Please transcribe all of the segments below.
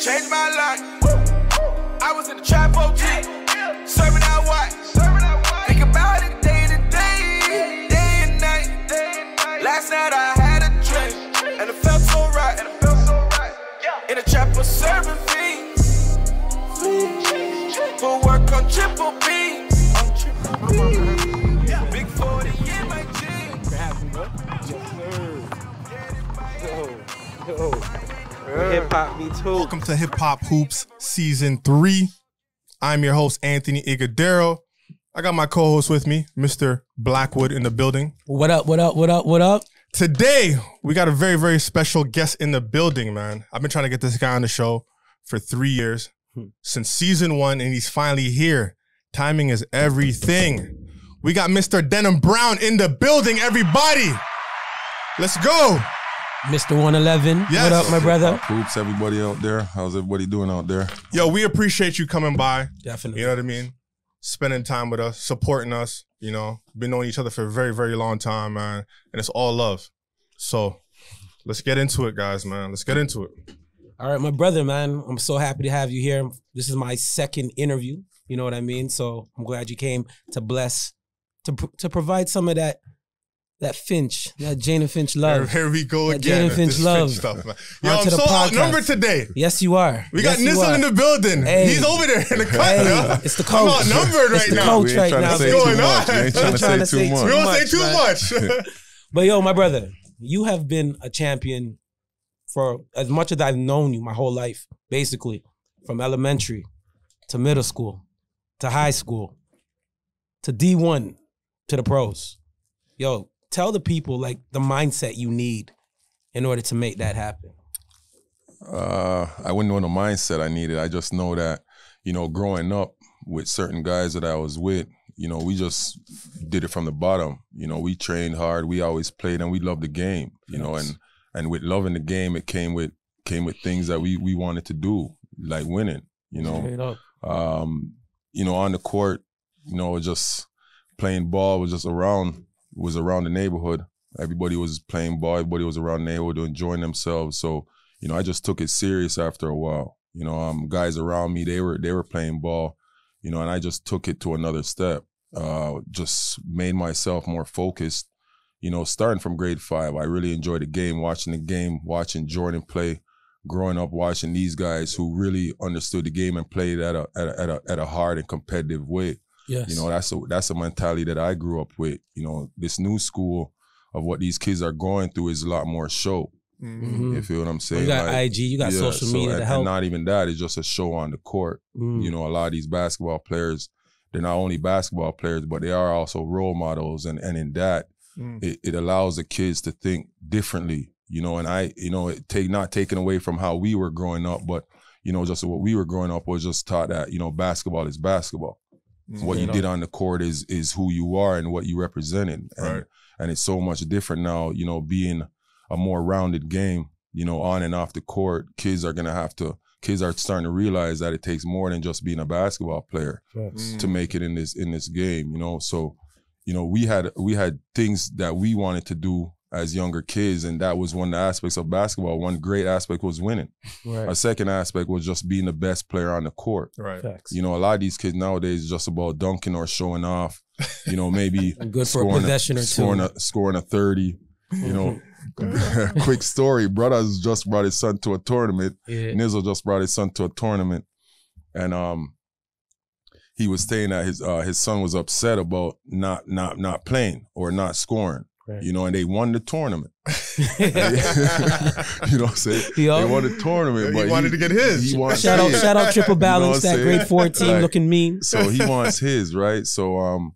changed my life. I was in the trap OG, serving out white. Think about it day to day, day and night. Last night I had a drink, and it felt so right. In the trap was serving fiends. Put work on triple beams. Big 40 in my jeans. Hip hop me too. Welcome to Hip Hop Hoops Season 3. I'm your host, Anthony Igadero. I got my co host with me, Mr. Blackwood, in the building. What up? What up? What up? What up? Today, we got a very, very special guest in the building, man. I've been trying to get this guy on the show for three years, hmm. since season one, and he's finally here. Timing is everything. We got Mr. Denham Brown in the building, everybody. Let's go. Mr. 111. Yes. What up, my brother? Hoops, everybody out there. How's everybody doing out there? Yo, we appreciate you coming by. Definitely. You know what I mean? Spending time with us, supporting us. You know, been knowing each other for a very, very long time, man. And it's all love. So let's get into it, guys, man. Let's get into it. All right, my brother, man. I'm so happy to have you here. This is my second interview. You know what I mean? So I'm glad you came to bless, to to provide some of that that Finch, that Jane and Finch love. here we go That again. Jada with Finch this love. stuff, man. Yo, I'm so podcast. outnumbered today. Yes, you are. We got yes, you Nizzle in the building. Hey. He's over there in the cut. Hey, yo. it's the coach. I'm coach. outnumbered It's right the now. coach We right now. What's going on? We ain't I'm trying to say say too too We much. don't say too much. But yo, my brother, you have been a champion for as much as I've known you my whole life, basically, from elementary to middle school to high school to D1 to the pros. Yo, tell the people like the mindset you need in order to make that happen. Uh, I wouldn't know the mindset I needed. I just know that, you know, growing up with certain guys that I was with, you know, we just did it from the bottom. You know, we trained hard. We always played, and we loved the game. You know, and and with loving the game, it came with came with things that we we wanted to do, like winning. You know, um, you know, on the court, you know, just playing ball was just around was around the neighborhood. Everybody was playing ball. Everybody was around the neighborhood enjoying themselves. So, you know, I just took it serious after a while. You know, um, guys around me they were they were playing ball, you know, and I just took it to another step. Uh, just made myself more focused. You know, starting from grade five, I really enjoyed the game, watching the game, watching Jordan play growing up watching these guys who really understood the game and played at a at a, at a, at a hard and competitive way. Yes. You know, that's a that's a mentality that I grew up with. You know, this new school of what these kids are going through is a lot more show. Mhm. You feel what I'm saying? You got Like, IG, you got yeah, social so- media and, to and not even that, it's just a show on the court. Mm. You know, a lot of these basketball players, they're not only basketball players, but they are also role models. And and in that, Mm. it, it allows the kids to think differently, you know, and I, you know, it take not taken away from how we were growing up, but you know, just what we were growing up was just taught that, you know, basketball is basketball. What you did on the court is is who you are and what you represented. And, Right. and it's so much different now, you know, being a more rounded game, you know, on and off the court. Kids are gonna have to kids are starting to realize that it takes more than just being a basketball player Mm. to make it in this in this game, you know. So, you know, we had we had things that we wanted to do as younger kids, and that was one of the aspects of basketball. One great aspect was winning. A second aspect was just being the best player on the court. Right. Facts. You know, a lot of these kids nowadays is just about dunking or showing off. You know, maybe Good for a scoring possession or two. scoring a scoring a thirty. You know, quick story. Brothers just brought his son to a tournament. Yeah. Nizzle just brought his son to a tournament, and um, he was saying that his uh, his son was upset about not not not playing or not scoring. Right. You know, and they won the tournament. you know what I'm saying? Yo. They won the tournament, He but wanted to get his. He wants Shout out, his. shout out, triple You know balance that I'm grade four team Like, looking mean. so he wants his right so um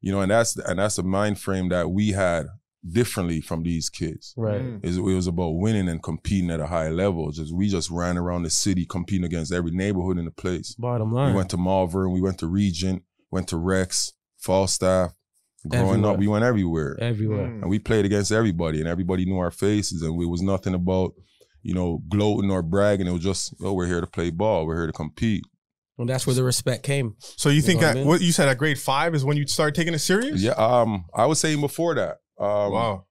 you know and that's and that's the mind frame that we had differently from these kids Right. Mm. Is- it was about winning and competing at a high level just we just ran around the city competing against every neighborhood in the place Bottom line. we went to malvern we went to regent went to rex falstaff growing Everywhere. up we went everywhere everywhere. Mm. and we played against everybody and everybody knew our faces and it was nothing about you know gloating or bragging it was just oh we're here to play ball we're here to compete And that's where the respect came. So you think know what I that mean? what you said at grade five is when you start taking it serious? yeah um i was saying before that um Wow.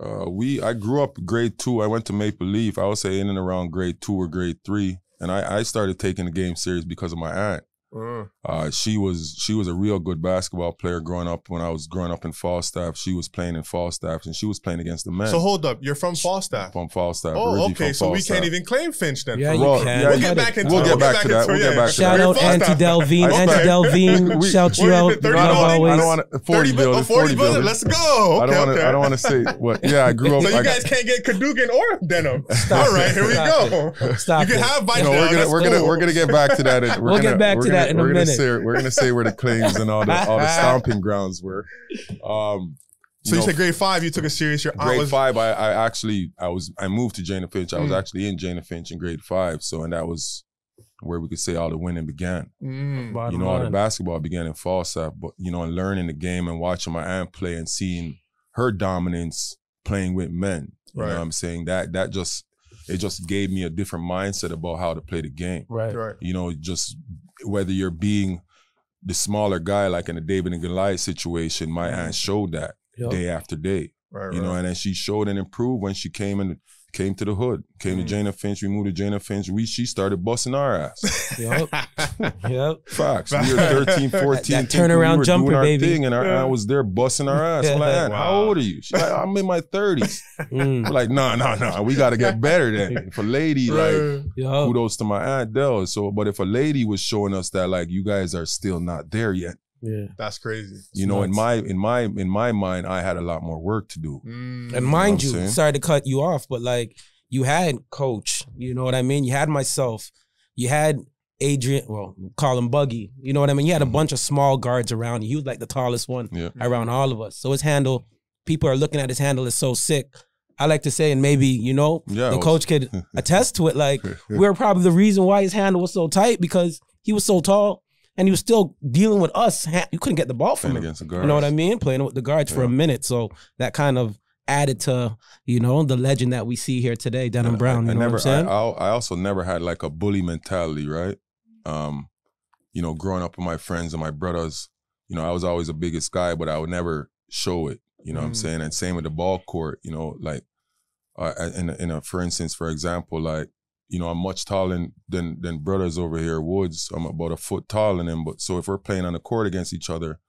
Uh, we I grew up grade two. I went to Maple Leaf. I would say in and around grade two or grade three. and I, I started taking the game serious because of my aunt. Mm. Uh, she was she was a real good basketball player growing up. When I was growing up in Falstaff, she was playing in Falstaff, and she was playing against the men So hold up, you're from Falstaff. from Falstaff. Oh, originally okay. from So we can't even claim Finch then. Yeah, from- you Well, can. yeah, We'll you get back into We'll get back to that. We'll get back to Shout that. out Falstaff. Auntie Delvine. I- Auntie Delvine, We- shout you is out. it, 30 Love building? always. I don't want to 40 30 building, 40 building. building. Let's go. I Okay, don't want to. okay. I don't want to say what. Yeah, I grew up. So you guys can't get Cadougan or Denham. All right, here we go. Stop you can have Bike No, we're gonna that's we're gonna we're gonna get back to that. We're We'll gonna, get back to gonna, that in we're gonna minute. Say, we're gonna say where the claims and all the all the stomping grounds were. Um, So you know, said grade five, you took it serious. Your aunt grade was five, I, I actually I was I moved to Jana Finch. I was Mm. actually in Jana Finch in grade five. So and that was where we could say all the winning began. Mm. You know, all the basketball began in Falstaff, but you know, and learning the game and watching my aunt play and seeing her dominance playing with men. You Right. know what I'm saying? That that just it just gave me a different mindset about how to play the game. Right. Right. You know, just whether you're being the smaller guy, like in the David and Goliath situation, my aunt mm-hmm. showed that Yup. day after day. Right. You know, and then she showed and improved when she came and came to the hood, came Mhm. to Jana Finch. We moved to Jana Finch. We she started busting our ass. Yep. Yup. Facts. We were 13, 14. That thinking turnaround we were jumper, doing our baby. Thing, and our Yeah. aunt was there busting our ass. I'm like, aunt, how old are you? She's like, I'm in my 30s. Mm. I'm like, no, no, no. We got to get better then. If a lady, like, Right. Yup. kudos to my aunt Dell. So, but if a lady was showing us that, like, you guys are still not there yet, Yeah. That's crazy. you know, in my in my in my mind, I had a lot more work to do. Mm. And mind what I'm you, saying? sorry to cut you off, but like you had coach, you know what I mean? You had myself, you had Adrian, well, call him Buggy. You know what I mean? You had a Mhm. bunch of small guards around you. He was like the tallest one Yeah. around all of us. So his handle, people are looking at his handle is so sick. I like to say, and maybe, you know, Yeah. the was- coach could attest to it. Like, we're probably the reason why his handle was so tight because he was so tall and he was still dealing with us. You couldn't get the ball from playing him. against the guards. You know what I mean? Playing with the guards for a minute. So that kind of added to, you know, the legend that we see here today, Denham Brown. You I know never, what I'm saying? I, I I also never had like a bully mentality, right? Um, you know, growing up with my friends and my brothers, you know, I was always the biggest guy, but I would never show it. You know what I'm Mm. saying? And same with the ball court. You know, like uh, in a, in a, for instance, for example, like you know, I'm much taller than, than than brothers over here. Woods, I'm about a foot taller than them. But so if we're playing on the court against each other,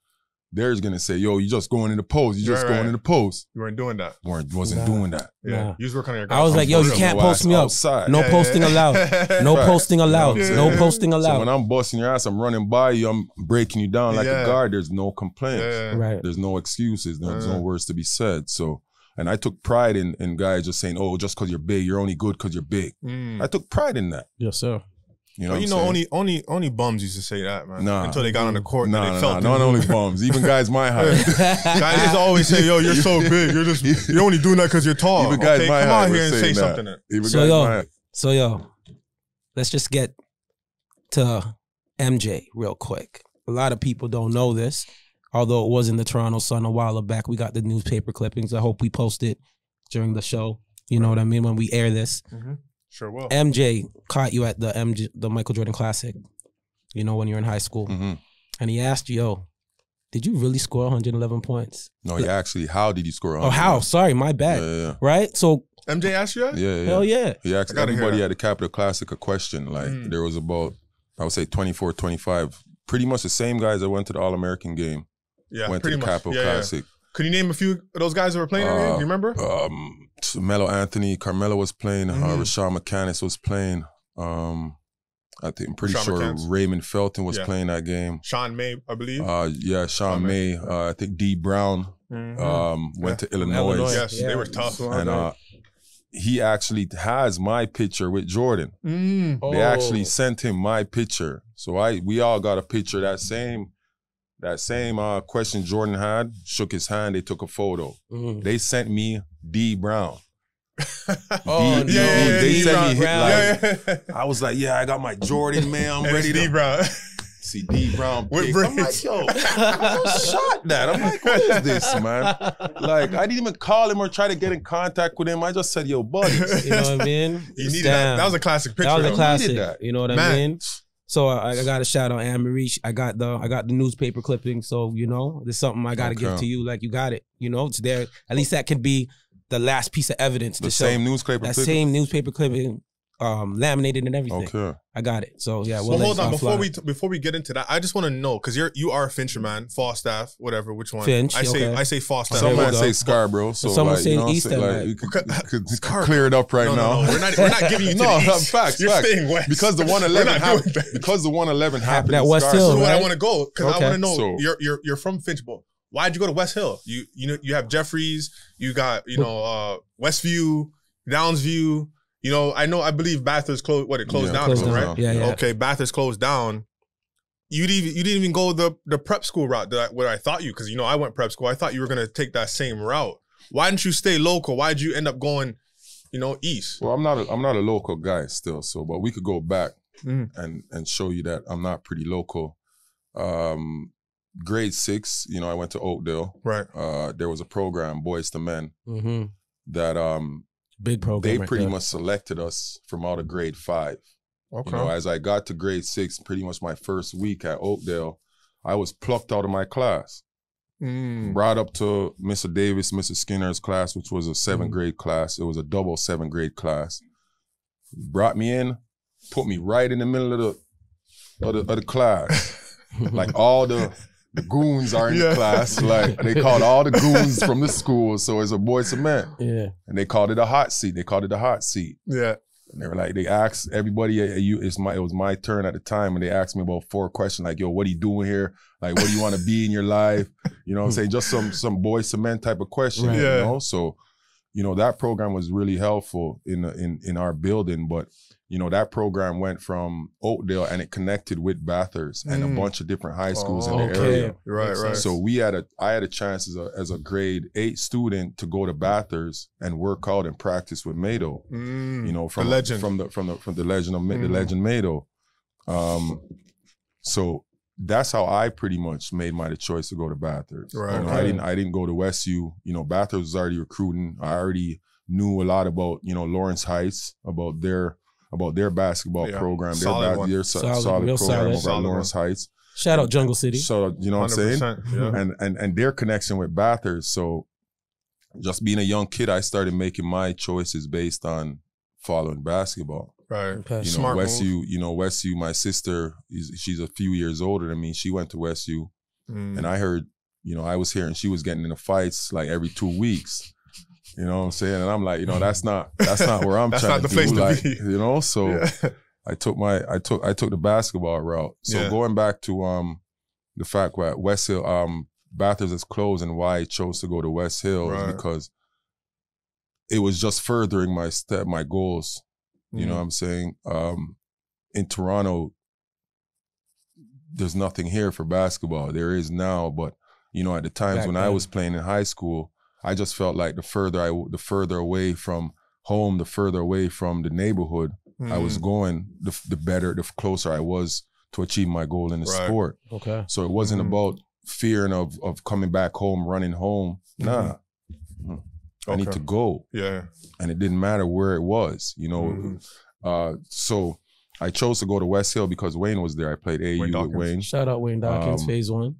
there's gonna say, "Yo, you just going in the post. You just Right, going right. in the post." You weren't doing that. weren't wasn't Nah. doing that. Yeah. Nah. You was working on your I was golf. like, yo, you can't post me up. outside. No Yeah, posting yeah. allowed. No Facts. posting allowed. Yeah. No posting allowed." So allowed. when I'm busting your ass, I'm running by you, I'm breaking you down like Yeah. a guard. There's no complaints. Yeah. right. There's no excuses. There's no words to be said. So, and I took pride in in guys just saying, "Oh, just because you're big, you're only good because you're big." Mm. I took pride in that. Yes, sir. You know, Well, you know, only only only bums used to say that, man. Nah. Until they got on the court and no, they no, felt no, it. not only bums, even guys my height. Guys used to always say, "Yo, you're so big. You're just you're only doing that because you're tall." Even guys okay, my come height out here and say that. something. Then. Even So, guys yo, my. So yo, let's just get to MJ real quick. A lot of people don't know this, although it was in the Toronto Sun a while back. We got the newspaper clippings. I hope we post it during the show. You know what I mean when we air this. Sure will. MJ caught you at the MJ the Michael Jordan Classic. You know when you're in high school, Mhm. and he asked you, "Yo, did you really score 111 points?" No, he actually, how did you score? Oh, how? Sorry, my Yeah, bad. yeah, Right? So MJ asked you that? yeah. yeah, hell yeah. He asked I gotta hear everybody at the Capital Classic a question. Like Mm. there was about, I would say 24, 25, pretty much the same guys that went to the All American game Yeah, went to pretty the much. Capitol Yeah, yeah. Classic. Could you name a few of those guys that were playing in the game? Uh, Do you remember? Um, Melo Anthony, Carmelo was playing. Uh, Mhm. Rashad McCants was playing. Um, I think I'm pretty Rashad sure McCants. Raymond Felton was Yeah. playing that game. Sean May, I believe. Uh, yeah, Sean Sean May. Uh, I think D Brown Mhm. um, went to Illinois, Illinois. yes, they were tough. and uh, he actually has my picture with Jordan. Mm. Oh. They actually sent him my picture. So I we all got a picture that same that same uh, question Jordan had, shook his hand, they took a photo. Mm. They sent me D Brown. Oh, D- yeah, yeah, they D sent Brown. me hit like yeah, yeah. I was like, yeah, I got my Jordan, man. I'm ready it's D Brown. see D Brown With. I'm like, yo, I shot that. I'm like, what is this, man? Like, I didn't even call him or try to get in contact with him. I just said, yo, buddy. You know what I mean? You needed that. That was a classic picture. That was a classic. You know what I mean? So I, I got a shout out Anne Marie. I got the I got the newspaper clipping. So you know, there's something I got to give to you. Like you got it. You know, it's there. At least that could be the last piece of evidence The to show same newspaper that pic- same newspaper clipping um, laminated and everything. Okay. I got it. So yeah. Well, we'll let hold on before fly. we before we get into that. I just want to know because you're you are a Fincher man, Falstaff, whatever. Which one? Finch, I say okay. I say Falstaff. Some There might say Scarborough, so Some like, say you know, I'm East saying? End, like, like- you could, Okay. could Scarborough. clear it up right no, now. no, no, we're not we're not giving you No, the east. facts, You're facts. staying west because the one We're eleven not happened. Because the one eleven happened. That West Scarborough. This is Hill, where I want to go because I want to know So- you're you're you're from Finchville. Why'd you go to West Hill? You you know you have Jeffries, you got you know uh Westview, Downsview. You know I know I believe Bathurst closed. What it closed Yeah, down, Closed or down. right? Yeah, yeah. Okay, Bathurst closed down. You didn't even, you didn't even go the the prep school route that I, where I thought you because you know I went prep school. I thought you were gonna take that same route. Why didn't you stay local? Why did you end up going, you know, east? Well, I'm not. A, I'm not a local guy still. So, but we could go back Mhm. and and show you that I'm not pretty local. Um, grade six, you know, I went to Oakdale. Right. Uh, there was a program, Boys to Men, hmm that um Big program. they right pretty there. much selected us from out of grade five. Okay. You know, as I got to grade six, pretty much my first week at Oakdale, I was plucked out of my class, Mm. brought up to Mr. Davis, Mr. Skinner's class, which was a 7th Mhm. grade class. It was a double seventh grade class. Brought me in, put me right in the middle of the of the, of the class. like all the, the goons are in Yeah. the class. Like they called all the goons from the school. So it's a boy cement. yeah. And they called it a hot seat. They called it a hot seat. Yeah. And they were like, they asked everybody, you, it's my, it was my turn at the time, and they asked me about four questions, like, yo, what are you doing here? Like, what do you want to be in your life? You know what I'm saying? Just some some boy cement type of question, Right. you Yeah. know? So, you know, that program was really helpful in in in our building, but you know, that program went from Oakdale and it connected with Bathurst and Mm. a bunch of different high schools in Oh, the okay. area. Right. Right. So we had a I had a chance as a as a grade eight student to go to Bathurst and work out and practice with Mado Mm. you know, from the legend. from the from the from the legend of Ma- the legend Mado. Um, so that's how I pretty much made my choice to go to Bathurst. You Right, know, right. I didn't I didn't go to WestU. You know, Bathurst was already recruiting. I already knew a lot about you know Lawrence Heights about their about their basketball Yeah, program, their, solid ba- one. their Solid, solid, real program solid. over Solid at one. Lawrence Heights. Shout out Jungle City. So you know what I'm saying? Yeah. and and and their connection with Bathurst. So just being a young kid, I started making my choices based on following basketball. Right. Okay. You know, Smart move. Westview, you know, Westview, my sister, she's a few years older than me. She went to Westview. Mm. And I heard, you know, I was hearing she was getting into fights like every two weeks. You know what I'm saying? And I'm like, you know, that's not that's not where I'm That's trying not the to place do. to like, be. You know, so yeah. I took my I took I took the basketball route. So Yeah. going back to um the fact that West Hill um Bathurst is closed and why I chose to go to West Hill Right. is because it was just furthering my step my goals. You know what I'm saying? Um in Toronto there's nothing here for basketball. There is now, but you know at the times Back when I was playing in high school, I just felt like the further I the further away from home, the further away from the neighborhood I was Mm. going, the, the better, the closer I was to achieve my goal in the Right. sport. Okay. So it wasn't Mhm. about fearing of of coming back home, running home. Nah, I need to go, Yeah. and it didn't matter where it was. You know, Mhm. uh, so I chose to go to West Hill because Wayne was there. I played AU Wayne with Dawkins. Wayne, Shout out Wayne Dawkins, Um, phase one.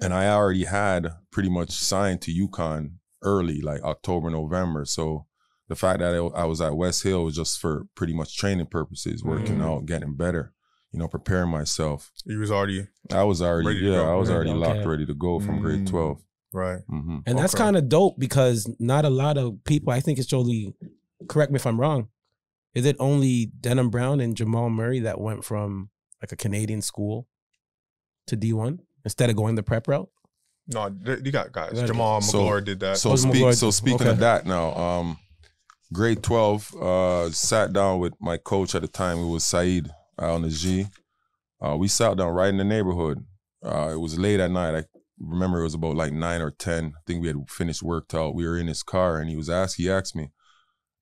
and I already had pretty much signed to UConn early, like October, November. So the fact that I I was at West Hill was just for pretty much training purposes, working Mhm. out, getting better, you know, preparing myself. He was already I was already, Ready yeah, go. I was already to go. locked, ready to go from grade Mm. 12. right. hmm And that's Okay. kind of dope because not a lot of people, I think it's only, correct me if I'm wrong, is it only Denham Brown and Jamal Murray that went from like a Canadian school to D1 instead of going the prep route? No, they, they got guys. Right. Jamal So- did that. So speak, McGuire- so speaking okay. of that now, um, grade 12, uh, sat down with my coach at the time. It was Saeed Al Naji. Uh, we sat down right in the neighborhood. Uh, it was late at night. I remember it was about like nine or ten. I think we had finished worked out. We were in his car, and he was asked. He asked me,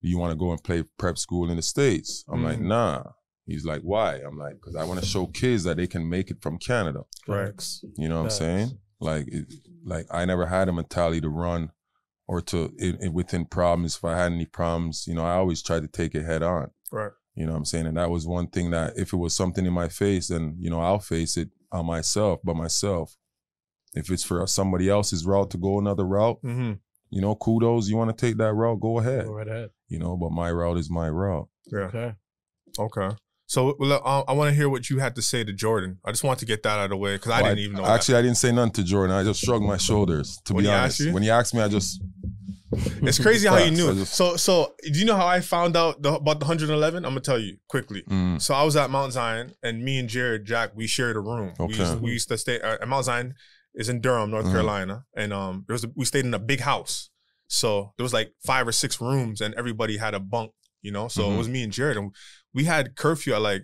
"Do you want to go and play prep school in the states?" I'm like, Mm. "Nah." He's like, "Why?" I'm like, "Cause I want to show kids that they can make it from Canada." Right. You know what Facts. I'm saying? Like, it, like I never had a mentality to run or to in, in- within problems. If I had any problems, you know, I always tried to take it head on. Right. You know what I'm saying? And that was one thing that if it was something in my face, then you know I'll face it on myself, by myself. If it's for somebody else's route to go another route, Mm-hmm. you know, kudos. You want to take that route, go ahead. Go right ahead. You know, but my route is my route. Yeah. Okay. Okay. So well, uh, I want to hear what you had to say to Jordan. I just want to get that out of the way because I Well, didn't even know. that. Actually, I didn't say nothing to Jordan. I just shrugged my shoulders. To When be honest, when he asked me, I just It's crazy how you knew. Just- So, so do you know how I found out the, about the 111? I'm gonna tell you quickly. mm, So I was at Mount Zion, and me and Jarrett Jack we shared a room. We, Okay. used, we used to stay uh, at Mount Zion is in Durham, North Mhm. Carolina, and um, there was a, we stayed in a big house. So there was like five or six rooms, and everybody had a bunk. You know, so it Mhm. was me and Jarrett, and we had curfew at like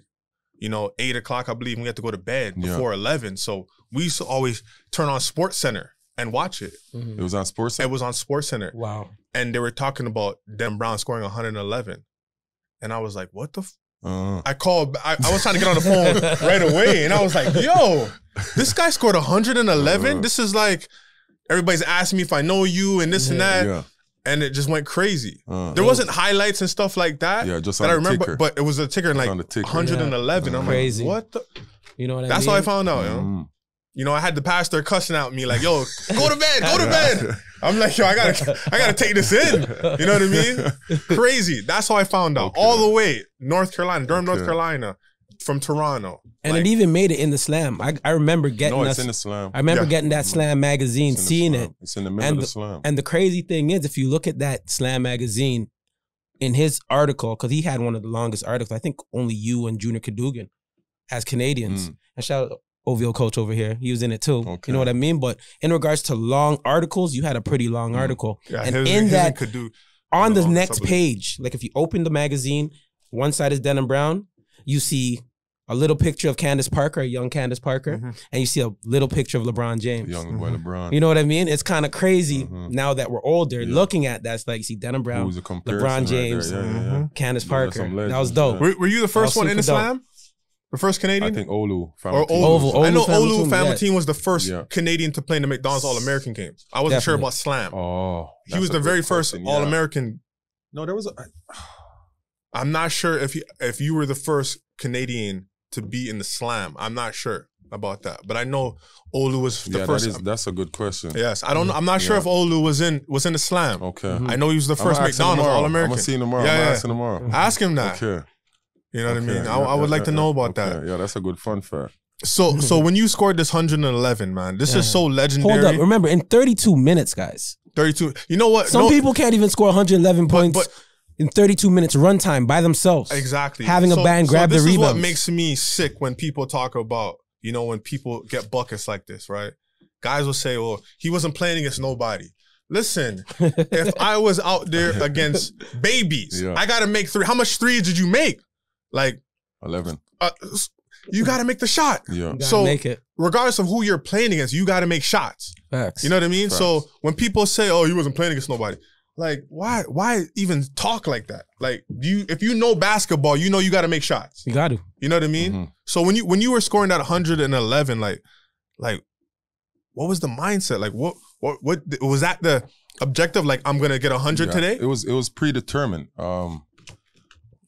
you know eight o'clock, I believe. And we had to go to bed Yeah. before eleven. So we used to always turn on Sports Center and watch it. Mhm. it was on Sports. Center. It was on Sports Center Wow. and they were talking about Dan Brown scoring 111. And I was like, what the? F-? Uh, I called, I, I was trying to get on the phone right away. And I was like, yo, this guy scored 111. Uh. This is like, everybody's asking me if I know you and this and that. yeah, And it just went crazy. uh, There wasn't highlights and stuff like that yeah, just that on I remember, ticker. but it was a ticker in like on the ticker. 111. I'm Crazy. like, what the? You know what I That's mean? how I found out, yo. Mm. You know, I had the pastor cussing out me like, yo, go to bed, go to bed. I'm like, yo, I gotta, I gotta take this in. You know what I mean? Crazy. That's how I found out. Okay. All the way, North Carolina, Durham, North Carolina, from Toronto. And Like, it even made it in the slam. I, I remember getting No, us. it's in the slam. I remember Yeah. getting that slam magazine, It's in the seeing slam. it. It's in the middle And of the the- slam. And the crazy thing is, if you look at that slam magazine, in his article, because he had one of the longest articles, I think only you and Junior Cadougan as Canadians. Mm. And shout out OVO coach over here. He was in it too. Okay. You know what I mean? But in regards to long articles, you had a pretty long Mm. article. yeah, and his, in his that- could do. On the next subject. page, like if you open the magazine, one side is Denham Brown, you see a little picture of Candace Parker, a young Candace Parker, Mhm. and you see a little picture of LeBron James. Young boy LeBron. You know what I mean? It's kind of crazy Mhm. now that we're older. Yeah. Looking at that, it's like you see Denham Brown, Who's a LeBron right there. James, Yeah, yeah, yeah. Mhm. Candace Those are Parker. some That was dope. yeah. Were, were you the first one in the dope. slam? The first Canadian? I think Olu. or Family Olu? Oval, I know Olu Olu Famutimi, Famutimi was the first Yeah. Canadian to play in the McDonald's All American games. I wasn't sure about slam. Oh, he was the very first All American. No, there was. A, I'm not sure if you, if you were the first Canadian to be in the slam. I'm not sure about that, but I know Olu was the yeah, first. that is. That's a good question. yes, I don't know. I'm not sure Yeah. if Olu was in was in the slam. Okay. Mhm. I know he was the first McDonald's All American. I'm gonna see him tomorrow. Yeah, I'm yeah. asking tomorrow. Ask him that. Okay. You know what I Okay, mean? I, yeah, I would yeah, like to know about Okay, that. Yeah, that's a good fun fact. So so when you scored this 111, man, this Yeah. is so legendary. Hold up. Remember, in 32 minutes, guys. 32. You know what? Some No- people can't even score 111 but, points but in 32 minutes runtime by themselves. exactly Having a band grab the rebound. this is what makes me sick when people talk about you know when people get buckets like this, right? Guys will say, "Well, he wasn't playing against nobody." Listen, if I was out there against babies, Yeah. I got to make three. How much threes did you make? Like, Eleven. uh, you got to make the shot. Yeah. You gotta So- make it. Regardless of who you're playing against, you got to make shots. Facts. You know what I mean? So when people say, "Oh, he wasn't playing against nobody," like why? Why even talk like that? Like you, if you know basketball, you know you got to make shots. you got to. You know what I mean? Mhm. So when you when you were scoring that 111, like, like, what was the mindset? Like, what what what was that the objective? Like, I'm gonna get 100 Yeah, today. It was it was predetermined. Um,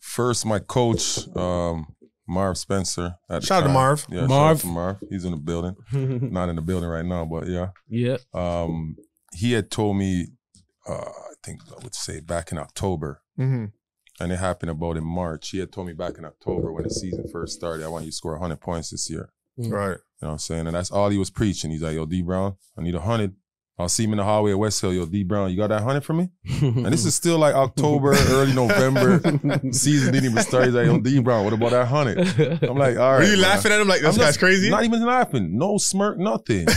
first, my coach, um, Marv Spencer. At Shout out to. Marv. Yeah, shout Marv. out to Marv. He's in the building. Not in the building right now, but yeah. yeah. Um, he had told me, uh, I think I would say back in October, Mm-hmm. and it happened about in March. He had told me back in October when the season first started, I want you to score 100 points this year. Right. You know what I'm saying? And that's all he was preaching. He's like, yo, D Brown, I need a 100. I'll see him in the hallway at West Hill. Yo, D Brown, you got that 100 for me? And this is still like October, early November. Season didn't even start. He's like, yo, D Brown, what about that 100? I'm like, all right. Are you man. laughing at him like this I'm guy's not- crazy? Not even laughing. No smirk, nothing.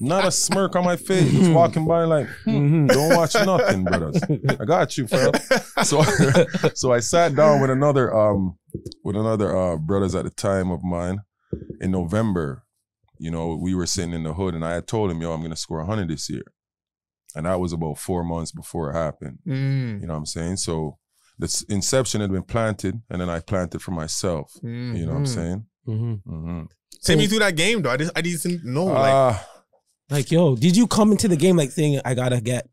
not a smirk on my face. Just walking by like, hmm, Mhm. don't watch nothing, brothers. I got you, fam. So, so I sat down with another, um, with another uh, brothers at the time of mine in November. You know, we were sitting in the hood, and I had told him, "Yo, I'm gonna score 100 this year," and that was about four months before it happened. Mm, You know what I'm saying? So the inception had been planted, and then I planted for myself. You know what I'm mhm. saying? Mhm. hmm Take me through that game though. I just I didn't know. Like, Uh, Like, yo, did you come into the game like thinking I gotta get,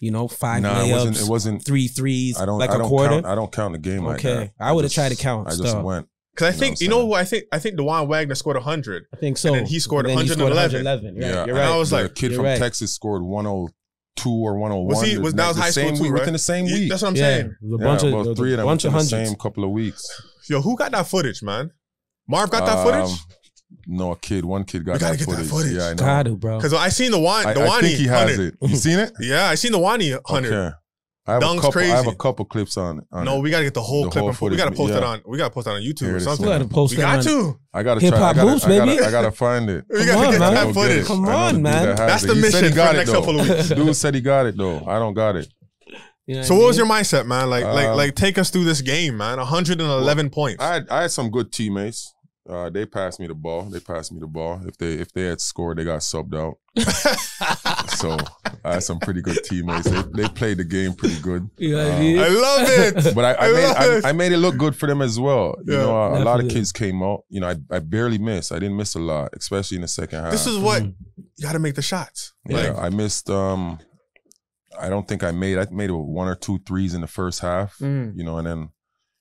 you know, five nah, it layups, wasn't. It wasn't. three threes, I don't. like I a don't quarter? Count, I don't count the game like Okay. that. I would've tried to count I just went. Cause I You think what you know saying? who I think I think Dajuan Wagner scored 100. I think so. then he scored And then 111. Right, Yeah, you're and I right. was the like, kid you're from right. Texas scored 102 or 101. Was he- was- that was the high school same too, week, right? within the same Yeah, week. That's what I'm yeah, saying. it a bunch about of three of them bunch of within the same couple of weeks. Yo, who got that footage, man? Marv got that Um, footage? No, a kid. One kid got We gotta that get that footage. footage. Yeah, I know. Got to, bro. Because I seen the Wani, I, the I Wani think he has 100. it. You seen it? Yeah, I seen the Wani 100. Okay. I have Dunk's a couple. I have a couple clips on. on No, it. we gotta get the whole The clip. whole and put- we gotta footage, post it yeah. on. We gotta post it on YouTube Here or something. We gotta post we it got to. I gotta Hip try. I hop gotta, I gotta, baby. I gotta find it. We gotta on, get man. that footage. it. Come on, man. that That's it. the He mission he for got the it, next couple of weeks. Dude said he got it though. I don't got it. You know So I what was your mindset, man? Like, like, Um, like, take us through this game, man. 111 points. I had, I had some good teammates. Uh, they passed me the ball. They passed me the ball. If they if they had scored, they got subbed out. so I had some pretty good teammates. They, they played the game pretty good. You know I Uh. I love it. But I, I, I made love I, it. I made it look good for them as well. You know, a, a lot of kids came out. You know, I, I barely missed. I didn't miss a lot, especially in the second half. This is what Mhm. you got to make the shots. yeah. Like, I missed. Um, I don't think I made. I made one or two threes in the first half. mm, You know, and then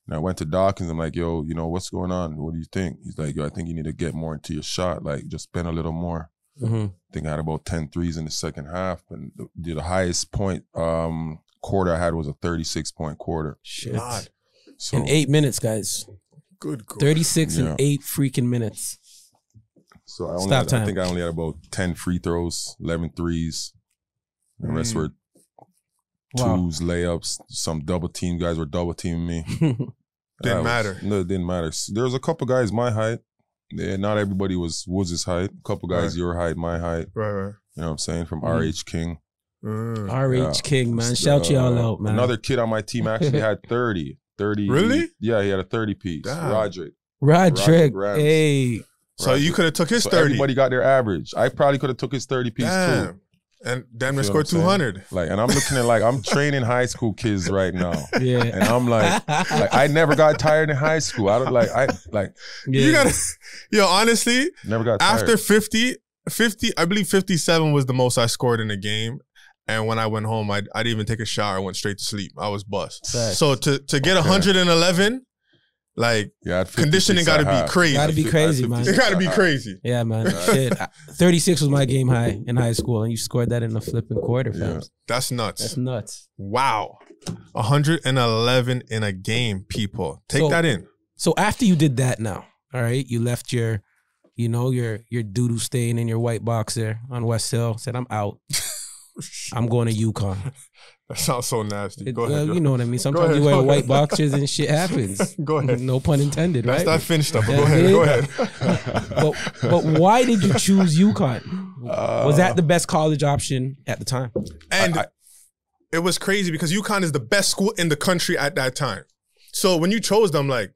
and I went to Dawkins. I'm like, yo, you know, what's going on? What do you think? He's like, yo, I think you need to get more into your shot. Like, just spend a little more. Mhm. I think I had about 10 threes in the second half. And the, the highest point um, quarter I had was a 36 point quarter. Shit. God, So In eight minutes, guys. good. God. 36 Yeah. and eight freaking minutes. So I only Stop had, time. I think I only had about 10 free throws, 11 threes. The rest Mm. were Wow. twos, layups. Some double team guys were double teaming me. Didn't was- matter. No, it didn't matter. There was a couple guys my height. Yeah, not everybody was Woods' height. A couple guys Right. your height, my height. Right, right. You know what I'm saying? From Mhm. RH King. Mm. RH Yeah. King, man. Uh, Shout y'all out, man. Another kid on my team actually had 30. 30. Really? Yeah, he had a 30 piece. Damn. Roderick. Roderick. Rams. Hey. So you could have took his So 30. everybody got their average. I probably could have took his 30 piece too. Damn. And damn near You know what scored I'm saying? 200. Like, and I'm looking at like I'm training high school kids right now, Yeah. and I'm like, like I never got tired in high school. I don't like I like yeah. You gotta, yo, honestly, never got tired. after 50, 50, I believe 57 was the most I scored in a game. And when I went home, I, I didn't even take a shower. I went straight to sleep. I was bust. Facts. So to, to get Okay. 111, like, yeah, conditioning gotta be crazy. Gotta be crazy, man. it gotta be crazy. Yeah, man. Shit. 36 was my game high in high school, and you scored that in the flipping quarter, fam. Yeah. That's nuts. That's nuts. Wow. 111 in a game, people. Take So- that in. So after you did that now, all right, you left your, you know, your your doo-doo stain in your white boxer on West Hill, said, I'm out. I'm going to UConn. That sounds so nasty. It- Go ahead. well, Joe. you know what I mean. Sometimes ahead, you wear go white boxers and shit happens. Go ahead. No pun intended, That's right? not finished up. but Go ahead. Go ahead. but but why did you choose UConn? Was that Uh, the best college option at the time? And I- it was crazy because UConn is the best school in the country at that time. So when you chose them, like,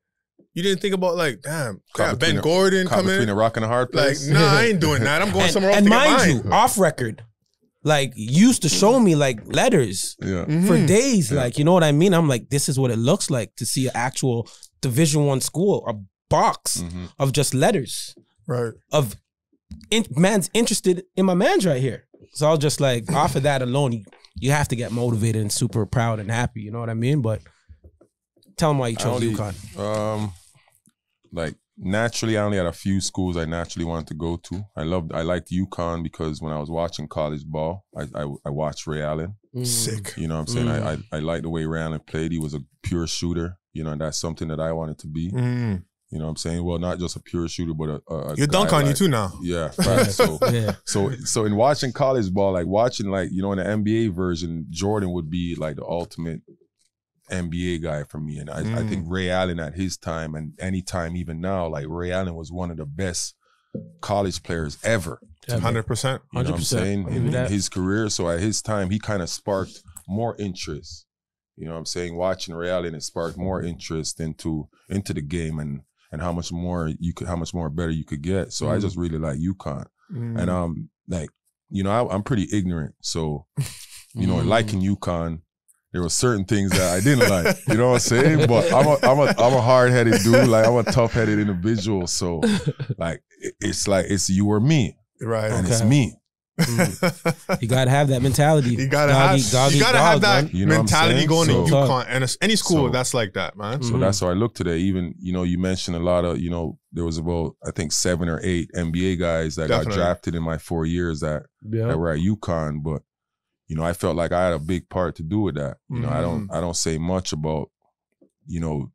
you didn't think about like, damn, Caught got between Ben a- Gordon coming between in. a rock and a hard place. Like, place? nah, I ain't doing that. I'm going and, somewhere else and to get mind mine. you, off record, like used to show me like letters yeah. for Mhm. days. Yeah. Like you know what I mean? I'm like, this is what it looks like to see an actual Division One school, a box Mhm. of just letters Right. of in, man's interested in my man's right here. So I was just like, off of that alone, you, you have to get motivated and super proud and happy. You know what I mean? But tell them why you chose only- UConn. Um, like naturally, I only had a few schools I naturally wanted to go to. I loved, I liked UConn because when I was watching college ball, I I, I watched Ray Allen. Mm. Sick. You know what I'm saying? Mm. I, I I liked the way Ray Allen played. He was a pure shooter. You know, and that's something that I wanted to be. Mm. You know what I'm saying? Well, not just a pure shooter, but a, a, a You dunk guy on you too now. Yeah, right. so Yeah. so so in watching college ball, like watching like you know in the NBA version, Jordan would be like the ultimate NBA guy for me, and I, I Mm. think Ray Allen at his time and any time even now, like Ray Allen was one of the best college players ever. Yeah, man. Hundred percent. You know what I'm 100%. saying? I'll give you In that. his career, so at his time, he kind of sparked more interest. You know what I'm saying? Watching Ray Allen, it sparked more interest into into the game and and how much more you could, how much more better you could get. So I Mm. just really like UConn. Mm. And um, like you know, I, I'm pretty ignorant, so you know, Mm. liking UConn, there were certain things that I didn't like. You know what I'm saying? But I'm a I'm a I'm a hard headed dude. Like I'm a tough headed individual. So like it's like it's you or me, right. and it's Okay. me. You gotta have that mentality. You gotta Doggy- have, doggy you gotta dog, have that man. You know mentality saying? going to So- UConn and any school So- that's like that, man. Mm. So Mhm. that's how I look today. Even you know, you mentioned a lot of you know, there was about I think seven or eight NBA guys that Definitely. got drafted in my four years that Yeah. that were at UConn, but you know, I felt like I had a big part to do with that. You know, I don't Mm. I don't say much about, you know,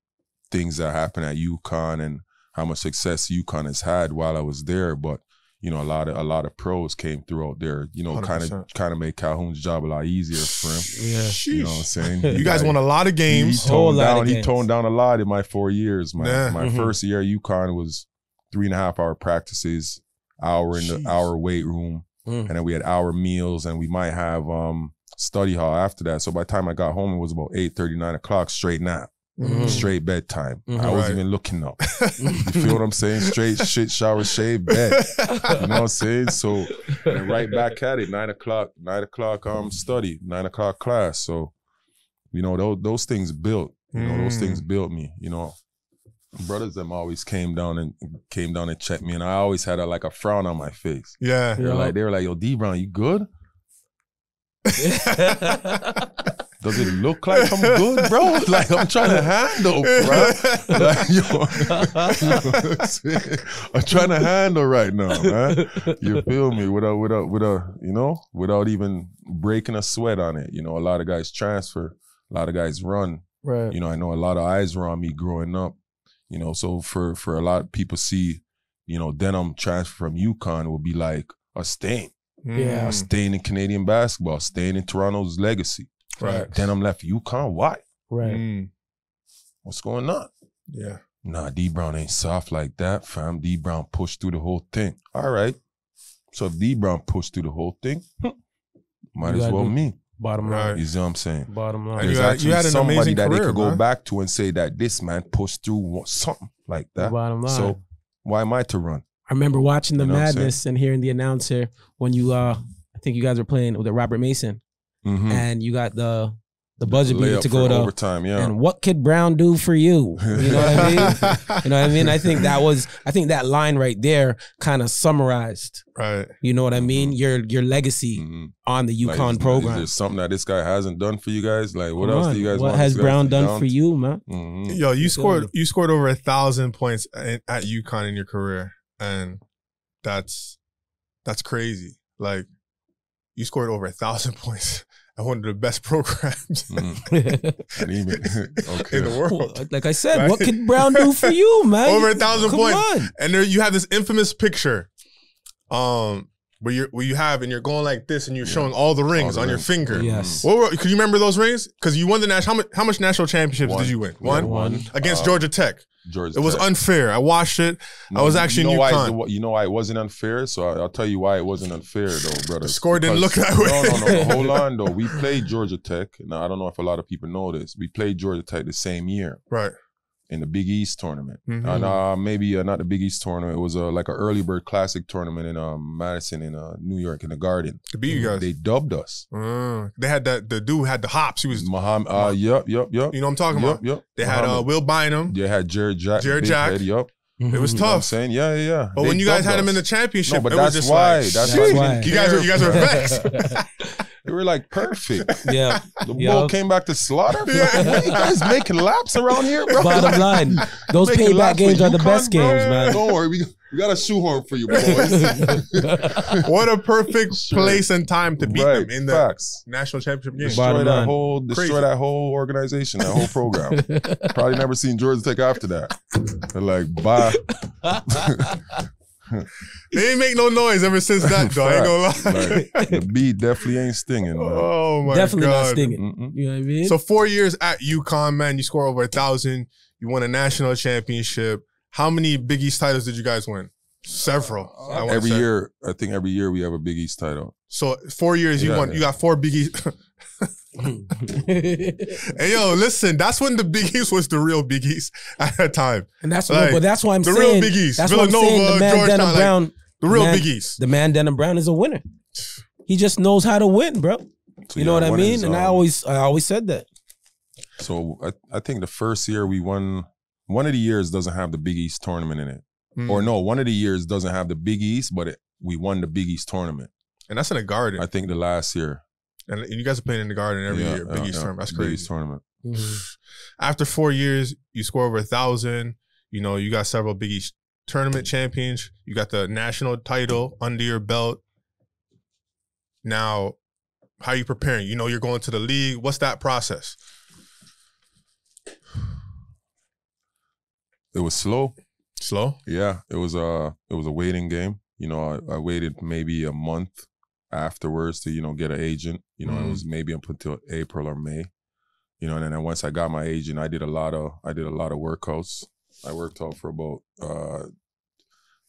things that happen at UConn and how much success UConn has had while I was there, but you know, a lot of a lot of pros came through out there. You know, kind of kind of made Calhoun's job a lot easier for him. Yeah. You know what I'm saying? You guys won a lot of He games. Whole toned lot down. He games. toned down a lot in my four years. My Yeah. my Mhm. first year at UConn was three and a half hour practices, hour in the hour weight room, Mm. and then we had hour meals, and we might have um study hall after that. So by the time I got home, it was about 8, 9 o'clock, straight nap, Mhm. straight bedtime. Mhm. I wasn't Right. even looking up. You feel what I'm saying? Straight shit, shower, shave, bed. You know what I'm saying? So and right back at it, nine o'clock, nine o'clock um study, nine o'clock class. So, you know, those those things built. You know, those Mm. things built me. You know, brothers them always came down and came down and checked me, and I always had a, like a frown on my face. yeah. They were like, they were like, "Yo, D Brown, you good? Does it look like I'm good, bro? Like I'm trying to handle, bro. Like, yo, you know what I'm? I'm trying to handle right now, man. You feel me? Without, without, without, you know, without even breaking a sweat on it. You know, a lot of guys transfer, a lot of guys run. Right. You know, I know a lot of eyes were on me growing up. You know, so for for a lot of people see, you know, Denham transfer from UConn would be like a stain, Yeah. a Mm. stain in Canadian basketball, stain in Toronto's legacy. Right. Denham left UConn. Why? Right. Mm. What's going on? Yeah. Nah, D Brown ain't soft like that, fam. D Brown pushed through the whole thing. All right. So if D Brown pushed through the whole thing, might You as well do- me. Bottom line. You see what I'm saying? Bottom line. And you had- actually you had an somebody amazing that they could go man. back to and say that this man pushed through something like that. Bottom line. So why am I to run? I remember watching the You know madness and hearing the announcer when you uh I think you guys were playing with the Robert Mason Mm-hmm. and you got the the budget beater Layup to go for to overtime. Yeah. and what could Brown do for you? You know what I mean? You know what I mean? I think that was I think that line right there kind of summarized, right. you know what I mean? Your your legacy Mhm. on the Like, UConn is- program. Is there something that this guy hasn't done for you guys? Like, what Come else on. do you guys What want has this Brown done down for you, man? Mhm. Yo, you scored you scored over a thousand points at, at UConn in your career, and that's that's crazy. Like you scored over a thousand points at one of the best programs. And even okay. in the world. like I said, Right. what could Brown do for you, man? Over a thousand Come points. on. And there you have this infamous picture, um, where you where you have and you're going like this and you're Yeah. showing all the rings the on your finger. Yes. What were, could you remember those rings? Because you won the national. How much, how much national championships One. did you win? We had One one against Uh, Georgia Tech. Georgia Tech. It was Tech. unfair. I watched it. I was actually you in know why, UConn. You know why it wasn't unfair? So I, will tell you why it wasn't unfair, though, brother. The score didn't look that way. No, no, no. Hold on, though. We played Georgia Tech. Now I don't know if a lot of people know this. We played Georgia Tech the same year Right. In the Big East tournament, Mhm. and uh, maybe uh, not the Big East tournament. It was uh, like an early bird classic tournament in um, Madison in uh, New York in the Garden. To beat you guys. They dubbed us. Uh, they had that. The dude had the hops. He was. Muhammad. Uh, yep, yep, yep. You know what I'm talking yep, about. yep. They had uh, Will Bynum. They had Jarrett Jack. Jarrett Jack. Head, yep. It was You know what I'm tough. saying? Yeah, yeah, yeah. But They when you guys had him in the championship, No, but it was that's just why. like, That's why. You guys, were, you guys are vexed. They were like perfect. Yeah. The Yeah. ball came back to slaughter. Like, what you guys making laps around here, bro? Bottom line, those payback games are the UConn, best bro? games, man. Don't worry, we, we got a shoehorn for you, boys. what a perfect Sure. place and time to beat right, them in the facts. national championship game. Bottom Destroy that line. whole, destroy Crazy. that whole organization, that whole program. Probably never seen Georgia Tech after that. They're like, bye. They ain't make no noise ever since that, though. I ain't gonna lie. Like, the beat definitely ain't stinging, man. oh my Definitely god. not stinging. Mm-mm. You know what I mean? So four years at UConn, man, you score over a thousand. You won a national championship. How many Big East titles did you guys win? Several. I Every say. year, I think every year we have a Big East title. So four years you won. yeah. You got four Big East. hey yo, listen, that's when the Big East was the real Big East at that time. and that's Like, but that's why I'm the saying real Big East. That's what I'm saying. The man Georgetown, Denham like- Brown, The real Man- Big East. the man Denham Brown is a winner. He just knows how to win, bro. So, You know what I mean? is, and I um, always, I always said that. So I, I think the first year we won, one of the years doesn't have the Big East tournament in it. Mm. Or no, one of the years doesn't have the Big East, but it, we won the Big East tournament. And that's in a garden. I think the last year. And you guys are playing in the garden every Yeah, year. Big yeah, East yeah, tournament. That's Big crazy. East tournament. Mm-hmm. After four years, you score over a thousand. You know, you got several Big East tournament champions. You got the national title under your belt. Now, How are you preparing? You know you're going to the league. What's that process? It was slow. Slow. Yeah, it was a it was a waiting game. You know, I, I waited maybe a month afterwards to you know get an agent. You know, Mhm. it was maybe up until April or May. You know, and then once I got my agent, I did a lot of I did a lot of workouts. I worked out for about uh,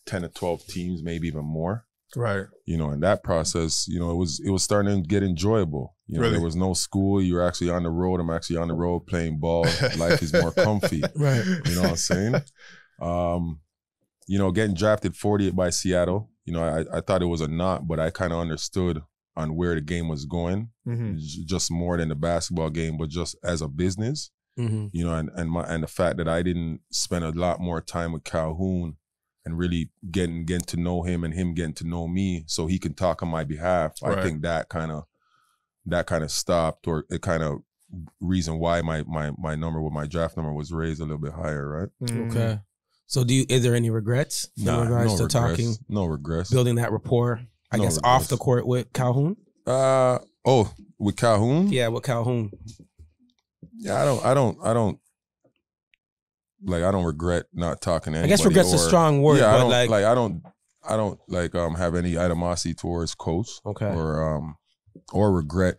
ten to twelve teams, maybe even more. Right. You know, in that process, you know, it was it was starting to get enjoyable. You know, Really? there was no school. You were actually on the road. I'm actually on the road playing ball. Life is more comfy. Right. You know what I'm saying? Um, you know, getting drafted 40th by Seattle, you know, I, I thought it was a knot, but I kind of understood on where the game was going, Mhm. just more than the basketball game, but just as a business, hmm you know, and, and my and the fact that I didn't spend a lot more time with Calhoun and really getting getting to know him and him getting to know me so he can talk on my behalf. Right. I think that kind of that kind of stopped or it kind of reason why my my my number with my draft number was raised a little bit higher, right? Mm. Okay. So do you is there any regrets in regards no to regrets. talking, No regrets. building that rapport? I No guess off the court with Calhoun. Uh oh, with Calhoun? Yeah, with Calhoun. Yeah, I don't I don't I don't like I don't regret not talking to I guess regret's a strong word, yeah, I don't like, like I don't I don't like um have any animosity towards coach okay, or um or regret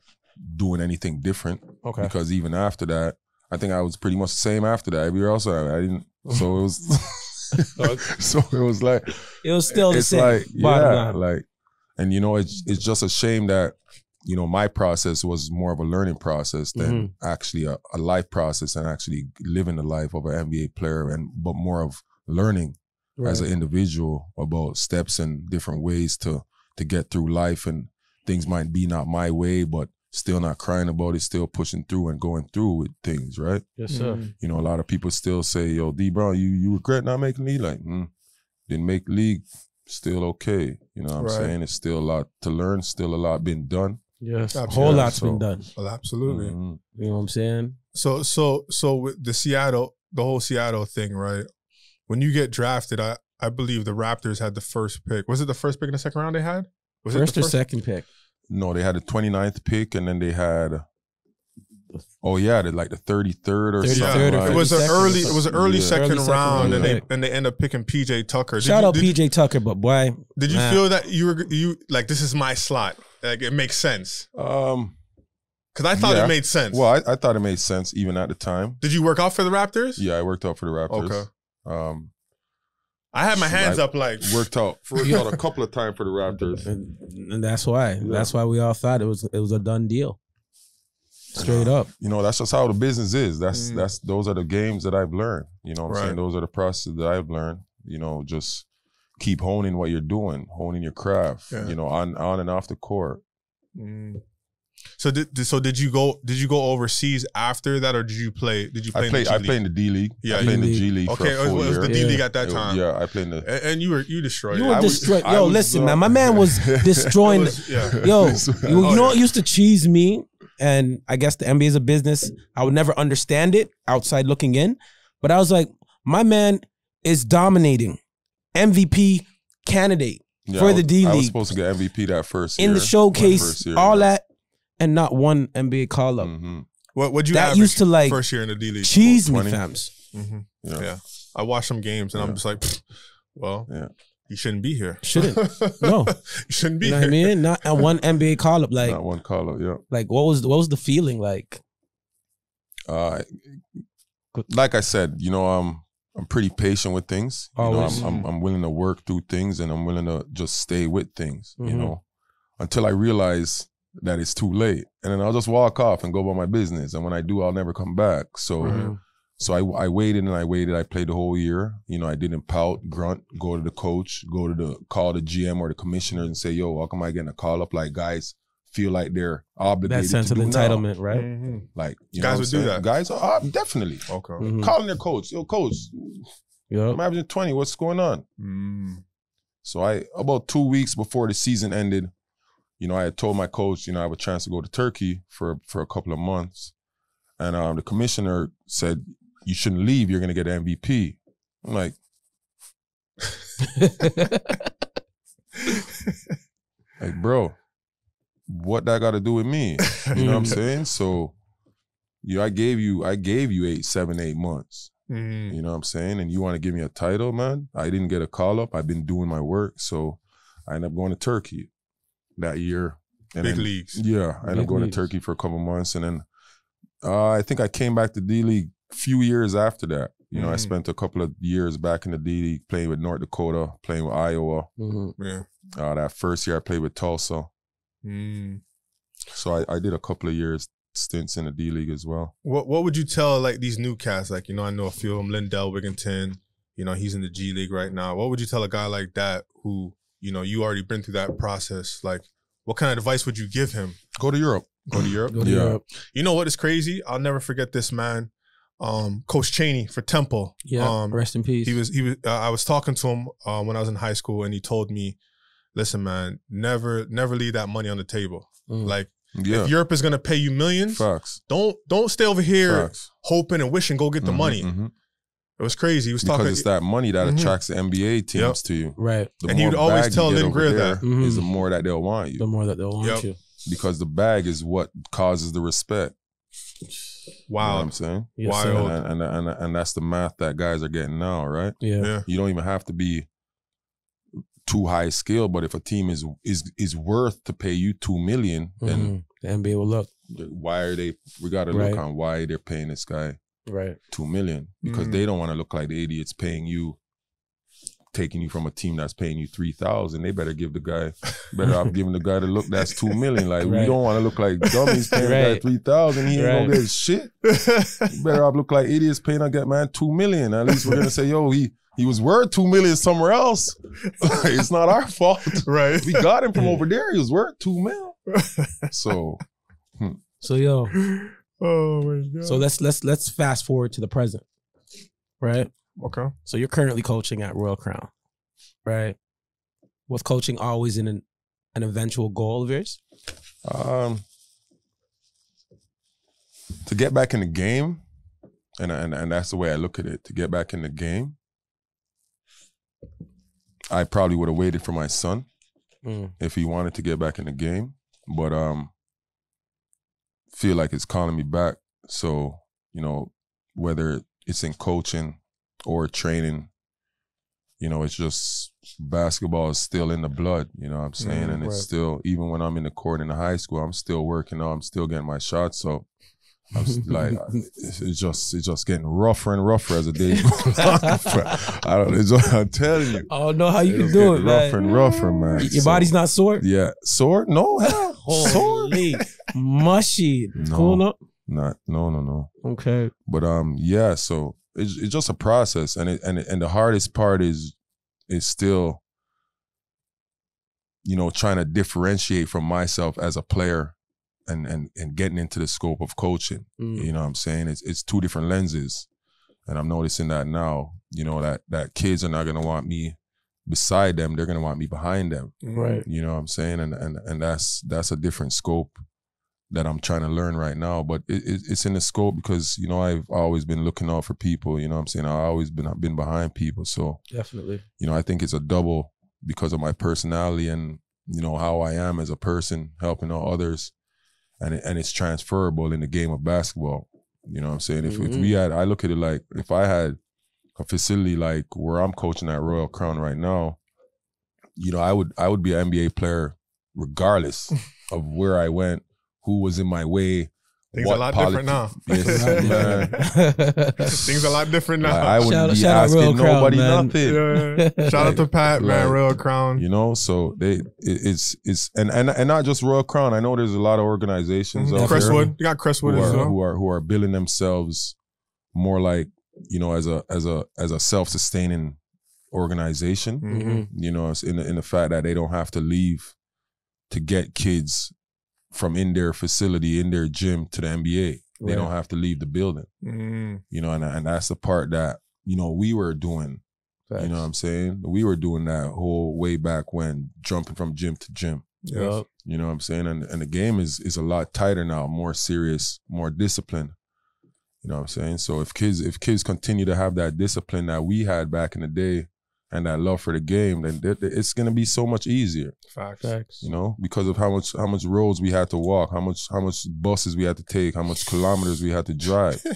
doing anything different okay. because even after that, I think I was pretty much the same after that. Every year else I, I didn't so it was so it was like It was still the it's same. like yeah, like and you know it's it's just a shame that you know my process was more of a learning process than Mm-hmm. actually a, a life process and actually living the life of an NBA player and but more of learning as an individual about steps and different ways to to get through life and things might be not my way but still not crying about it still pushing through and going through with things right yes, sir. Mm. you know a lot of people still say yo D Brown you you regret not making league like mm, didn't make league still okay you know what I'm Right. saying it's still a lot to learn still a lot been done Yes, a Absolutely. whole lot's So- been done. Well, absolutely. Mhm. You know what I'm saying? So so so with the Seattle, the whole Seattle thing, right? When you get drafted, I I believe the Raptors had the first pick. Was it the first pick in the second round they had? Was First it or the second pick? No they had the 29th pick and then they had oh yeah they like the 33rd or 33rd something or It was an early. It was an early Yeah. second Early second round, and they and they end up picking PJ Tucker. Did Shout you, out did, PJ Tucker, but boy, Did you man. feel that you were you like this is my slot? Like it makes sense um because I thought Yeah. it made sense. well I, I thought it made sense even at the time Did you work out for the Raptors? yeah I worked out for the Raptors Okay. um I had my hands I up like worked out worked out a couple of times for the Raptors and, and that's why. Yeah. That's why we all thought it was it was a done deal. Straight up. you know that's just how the business is that's Mm. that's those are the games that i've learned you know what i'm Right. saying those are the processes that i've learned you know just keep honing what you're doing honing your craft Yeah. you know on on and off the court Mm. So did did- so did you go did you go overseas after that or did you play did you play i in played the G i played in the d league Yeah, i played in the D-League. g league for okay a it was year the D Yeah. League at that It was- time yeah i played in the and, and you were you destroyed You it. were destroyed. Yo, was, listen, uh, man. My man was destroying. was- yeah. Yo, you, you know what used to cheese me? And I guess the NBA is a business. I would never understand it outside looking in. But I was like, my man is dominating. MVP candidate Yeah, for I the was- D i was League. supposed to get mvp that first year in the showcase, year, all yeah. that, and not one NBA call up. Mhm. What would you That average used to, like, first year in the D League? Cheese me, 20. fams. hmm yeah. Yeah. I watched some games and I'm just like, well, Yeah. you shouldn't be here. Shouldn't. No. you shouldn't be You know here. what I mean? Not at one NBA call up. Like, not one call up yeah like what was what was the feeling like? Uh, like I said, you know, I'm I'm pretty patient with things. You know, I'm, I'm I'm willing to work through things, and I'm willing to just stay with things. You Mhm. know, until I realize that it's too late, and then I'll just walk off and go about my business. And when I do, I'll never come back. So. Mhm. So I, I waited and I waited. I played the whole year. You know, I didn't pout, grunt, go to the coach, go to the call the GM or the commissioner and say, "Yo, how come I getting a call up?" Like guys feel like they're obligated That sense to of do now. entitlement, right? Mhm. Like you Guys know would I'm do that. Guys, are uh, definitely Okay. Mhm. calling their coach. Yo, coach, Yup. I'm averaging 20. What's going on? Mm. So I about two weeks before the season ended, you know, I had told my coach, you know, I have a chance to go to Turkey for for a couple of months, and um, the commissioner said, "You shouldn't leave. You're gonna get MVP." I'm like, like, bro, what that got to do with me? You know what I'm saying? So, you, know, I gave you, I gave you eight, seven, eight months. Mm. You know what I'm saying? And you want to give me a title, man? I didn't get a call up. I've been doing my work, so I end up going to Turkey that year. And Big then- leagues. Yeah, I ended Big up going leagues. to Turkey for a couple months, and then uh, I think I came back to D League a few years after that. You know, I Mhm. spent a couple of years back in the D League playing with North Dakota, playing with Iowa. Mhm. Yeah. Uh, that first year I played with Tulsa, Mm. so I, I did a couple of years stints in the D League as well. What What would you tell like these new cats? Like you know, I know a few of them. Lindell Wigginton. You know, he's in the G League right now. What would you tell a guy like that who you know you already been through that process? Like, what kind of advice would you give him? Go to Europe. Go to Europe. Go to Yeah. Europe. You know what is crazy? I'll never forget this man, um, Coach Chaney for Temple. Yeah. Um, Rest in peace. he was he was. Uh, I was talking to him uh, when I was in high school, and he told me, "Listen, man, never never leave that money on the table. Mm. Like, Yeah, if Europe is gonna pay you millions, facts. don't don't stay over here Facts. hoping and wishing. Go get the Mhm, money. mhm. It was crazy. He was talking because talking. it's that money that Mhm. attracts the NBA teams Yep. to you. right. The And he'd always tell get Lynn Greer there that. Mhm. is the more that they'll want you. The more that they'll want Yep. you. because the bag is what causes the respect. You know wow. what I'm saying? Yes, Wild. And, and, and, and, and that's the math that guys are getting now, right? Yeah. Yeah. You don't even have to be too high skill, but if a team is is is worth to pay you two million, then Mhm. The NBA will look. why are they? We got to Right. look on why they're paying this guy Right. two million because Mhm. they don't want to look like the idiots paying you, taking you from a team that's paying you three thousand. They better give the guy better off giving the guy the look that's two million. Like we don't want to look like dummies paying the guy three thousand. He ain't Right. gonna get shit. You better off look like idiots paying that man two million. At least we're gonna say, yo, he he was worth two million somewhere else. it's not our fault. right. We got him from over there. He was worth two mil. So So yo, Oh my god. so let's let's let's fast forward to the present. Right? okay. So you're currently coaching at Royal Crown. Right? Was coaching always in an, an eventual goal of yours? Um, to get back in the game, and and and that's the way I look at it. To get back in the game, I probably would have waited for my son Mm. if he wanted to get back in the game, but um, feel like it's calling me back. So you know, whether it's in coaching or training, you know, it's just basketball is still in the blood. You know what I'm saying, Mm, and it's still even when I'm in the court in the high school, I'm still working on. I'm still getting my shots. So. Like, it's just, it's just getting rougher and rougher as the day goes on. I don't, it's what I'm telling you. I don't know how you can do it, rougher and rougher, man. Your So- body's not sore? yeah, sore? No, hell, sore? Mushy. No. Cool no? Not, no, no, no. Okay. But um, yeah. So it's it's just a process, and it and it, and the hardest part is is still, you know, trying to differentiate from myself as a player, and and and getting into the scope of coaching. Mm. You know what I'm saying? It's it's two different lenses. And I'm noticing that now, you know, that that kids are not gonna want me beside them, they're gonna want me behind them. Right. You know what I'm saying? And and and that's that's a different scope that I'm trying to learn right now. But it, it, it's in the scope because, you know, I've always been looking out for people, you know what I'm saying? I've always been been behind people. So, Definitely. you know, I think it's a double because of my personality and, you know, how I am as a person, helping out others. And it, and it's transferable in the game of basketball. You know what I'm saying? If, if we mm-hmm. had, I look at it like if I had a facility like where I'm coaching at Royal Crown right now, you know, I would I would be an NBA player regardless of where I went, who was in my way. Things what a lot politi- different now. Yes, man. Things a lot different Like, now. I wouldn't Shout out- be shout asking Royal Crown, nobody man. nothing. yeah. Shout out to Pat, man. Royal Crown. You know, so they it, it's it's and, and and not just Royal Crown. I know there's a lot of organizations out there Crestwood. You got Crestwood who as are, well. who are who are building themselves more like you know as a as a as a self sustaining organization. Mhm. You know, in the, in the fact that they don't have to leave to get kids from in their facility in their gym to the NBA. They Right. don't have to leave the building. Mm. You know, and and that's the part that you know we were doing. You know what I'm saying? We were doing that whole way back when, jumping from gym to gym. Yes. You know what I'm saying? And and the game is is a lot tighter now, more serious, more disciplined. You know what I'm saying? So if kids if kids continue to have that discipline that we had back in the day, and that love for the game, then th- th- it's gonna be so much easier. Facts. Facts. You know, because of how much how much roads we had to walk, how much how much buses we had to take, how much kilometers we had to drive.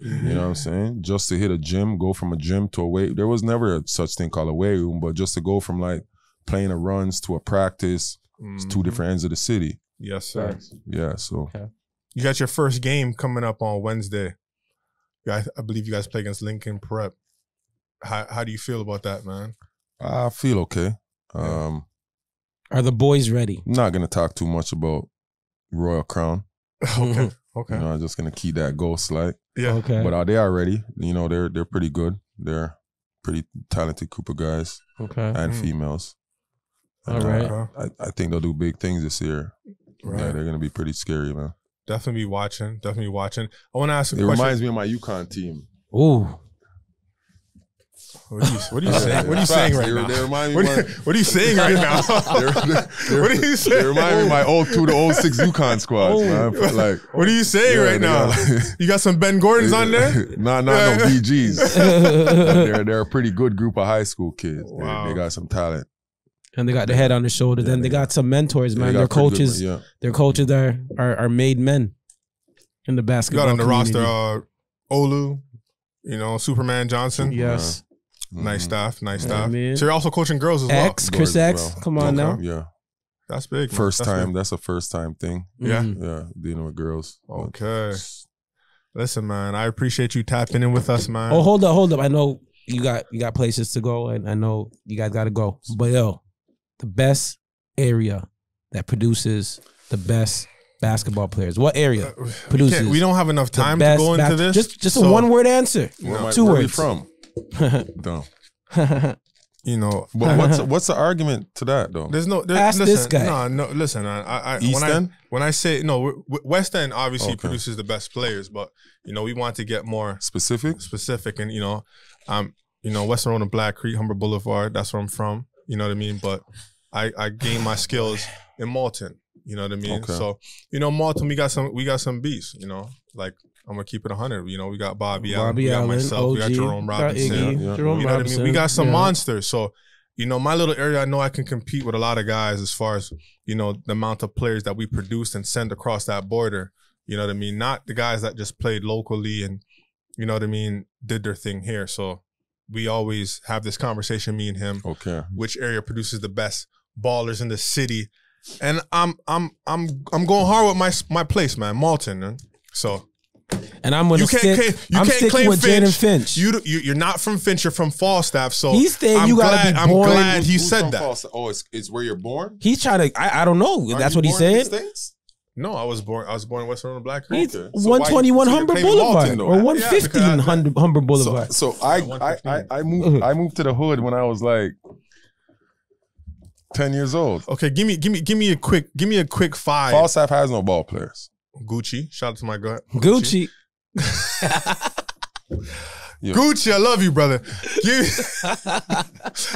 You know what I'm saying? Just to hit a gym, go from a gym to a weight. There was never a such thing called a weight room, but just to go from like playing a runs to a practice, it's two Mhm. different ends of the city. Yes, sir. Facts. Yeah, so You got your first game coming up on Wednesday. You guys, I believe you guys play against Lincoln Prep. How how do you feel about that, man? I feel okay. Um, Are the boys ready? I'm not gonna talk too much about Royal Crown. okay. Okay. You know, I'm just gonna keep that ghost like. Yeah. Okay. But uh, they are ready. You know, they're they're pretty good. They're pretty talented group of guys okay. and Mm. females. All And, uh, right. Okay. I, I think they'll do big things this year. Right. Yeah, they're gonna be pretty scary, man. Definitely be watching. Definitely be watching. I want to ask a It question. reminds me of my UConn team. Ooh. What are you, what are you saying? What are you saying right now? They remind me What are, you, what are you saying right now? they're- they're- what are you They remind me of my old two to old six UConn squads, Oh. man. Like What are you saying yeah, right now? got- You got some Ben Gordons on there? nah, nah, no BGs. they're they're a pretty good group of high school kids. They- Wow. They, got some talent. and they got their head on their shoulder. Yeah, then they they- got some mentors, man. Their pretty good- coaches, yeah. their coaches are, are are made men in the You got on the community. roster uh, Olu, you know, Superman Johnson. Yes. Nice Mhm. staff. Nice Yeah, staff. man. So you're also coaching girls as well. X, Chris Boys X. well. Come on Okay. now. Yeah, That's big. man. first That's time. big. That's a first time thing. Yeah. Mhm. Yeah, dealing with girls. Okay. Listen, man, I appreciate you tapping in with us, man. Oh, hold up, hold up. I know you got you got places to go, and I know you guys got to go. But yo, the best area that produces the best basketball players. What area Uh, we, produces? can't- we don't have enough the time to best go into bas- this. Just just so, a one word answer. Where, am I- Two where we words. from? Dumb. You know, But what's what's the argument to that though? there's no. There, Ask listen, this guy. No, no. Listen, I, I, I East when End? I when I say no, w- w- West End obviously Okay. produces the best players, but you know we want to get more Specific? specific, and you know, um, you know, Weston Road and Black Creek, Humber Boulevard. That's where I'm from. You know what I mean? But I I gained my skills in Malton. You know what I mean? Okay. So you know, Malton, we got some we got some beasts. You know, like I'm gonna keep it hundred. You know, we got Bobby, Allen, Bobby we got Allen, myself, we got OG, Jerome got Robinson. Iggy, Yeah, yeah. Jerome You know what I mean? We got some Yeah. monsters. So, you know, my little area, I know I can compete with a lot of guys as far as, you know, the amount of players that we produce and send across that border. You know what I mean? Not the guys that just played locally and, you know what I mean, did their thing here. So we always have this conversation, me and him, Okay. which area produces the best ballers in the city. And I'm I'm I'm I'm going hard with my my place, man, Malton. man. So And I'm gonna you can't stick. claim, you I'm can't sticking claim with Finch. Jane and Finch. You, you you're not from Finch. You're from Falstaff. So He's saying I'm you gotta glad, be I'm born- glad he Who's said that. Falstaff? Oh, it's, it's where you're born? He's trying to. I, I don't know. Aren't That's what he born said. No, I was born. I was born in Weston Road Black Creek. He's So 121 so Humber claiming Malton, Boulevard or Yeah, 115 because I- Humber, Humber Boulevard. So, so I, I, I, I moved I moved to the hood when I was like ten years old. Okay, give me give me give me a quick give me a quick five. Falstaff has no ball players. Gucci. Shout out to my guy. Gucci. Yeah. Gucci, I love you, brother. Give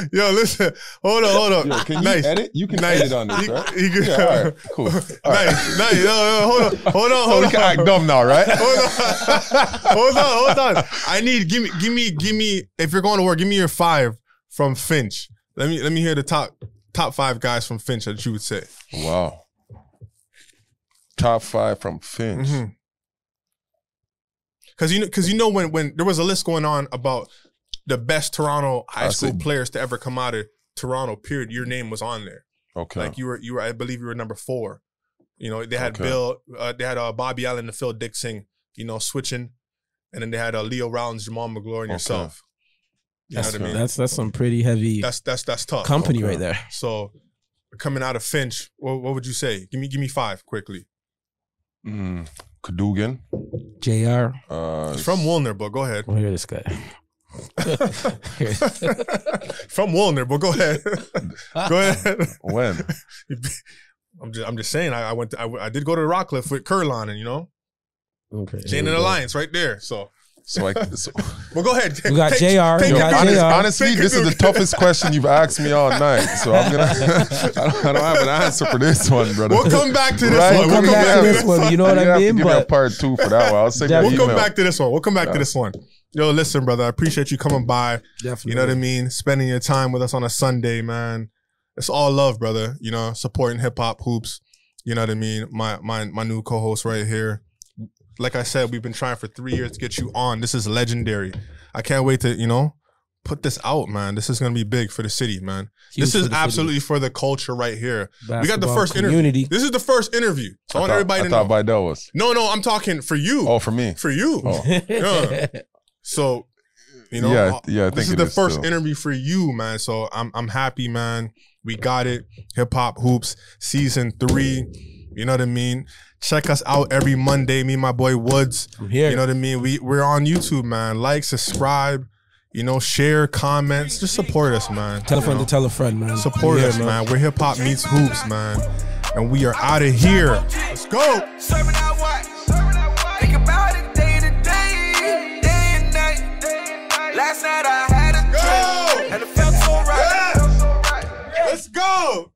Yo, listen. Hold on, hold on. Yo, can you nice. edit? You can Nice. edit on this, He- right? he could- Yeah, all right, cool. All right. Nice, nice. No, no, hold on, hold on, So hold we on. can act dumb now, right? Hold on, hold on, hold on. I need give me, give me, give me. If you're going to work, give me your five from Finch. Let me, let me hear the top, top five guys from Finch that you would say. Wow. Top five from Finch. Mhm. Cause you know, cause you know when when there was a list going on about the best Toronto high I school see. players to ever come out of Toronto. Period. Your name was on there. Okay. Like you were, you were. I believe you were number four. You know, they had Okay. Bill, uh, they had uh, Bobby Allen and Phil Dixon. You know, switching, and then they had uh, Leo Rautins, Jamal Magloire, and Okay. yourself. You That's, know what I mean? that's that's some pretty heavy That's that's that's tough. company Okay. right there. So coming out of Finch, what, what would you say? Give me give me five quickly. Mm, Cadougan. Jr. Uh, It's from Woolner, but go ahead. Hear this guy. from Woolner, but go ahead. go ahead. when? I'm just I'm just saying. I, I went. To, I, I did go to Rockcliffe with Curlon, and you know, Okay. Jane and Alliance right there. So, So I. So, well, go ahead. We got Take- JR, take we got honest- JR. honestly, Take this is the toughest question you've asked me all night. So I'm gonna. I, don't, I don't have an answer for this one, brother. We'll come back to this Right, one. We'll come back to this one. You know what I mean? give me a part two for that one. I'll send you an We'll email. come back to this one. We'll come back to this one. Yo, listen, brother. I appreciate you coming by. Definitely. You know what I mean? Spending your time with us on a Sunday, man. It's all love, brother. You know, supporting hip hop hoops. You know what I mean? My my my new co-host right here. Like I said, we've been trying for three years to get you on. This is legendary. I can't wait to, you know, put this out, man. This is gonna be big for the city, man. Huge this for is city. absolutely for the culture right here. we got the Basketball first interview. This is the first interview. So I, I want thought, everybody I to thought know. Vidal was. no, no, I'm talking for you. Oh, for me. For you. Oh. Yeah. So, you know, Yeah, uh, yeah, this is it the first still. interview for you, man. So I'm I'm happy, man. We got it. Hip Hop Hoops season three. You know what I mean? Check us out every Monday. Me and my boy Woods. I'm here. You know what I mean? We we're on YouTube, man. Like, subscribe. You know, share, comments. Just support us, man. tell a friend know? to tell a friend, man. Support I'm here, us, man. We're hip hop meets hoops, man. And we are out of here. Let's go. Serving out what? Think about it day to day, day and night. Last night I had a Go! dream, and it felt so right. Let's go.